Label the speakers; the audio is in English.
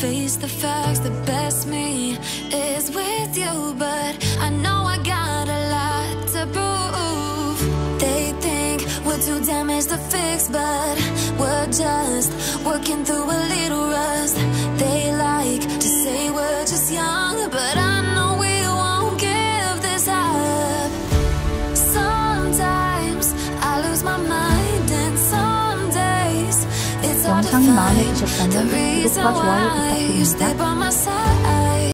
Speaker 1: face the facts. The best me is with you, but I know I got a lot to prove. They think we're too damaged to fix, but we're just working through a little
Speaker 2: 영상이 마음에 드셨다면 구독과 좋아요 부탁드립니다.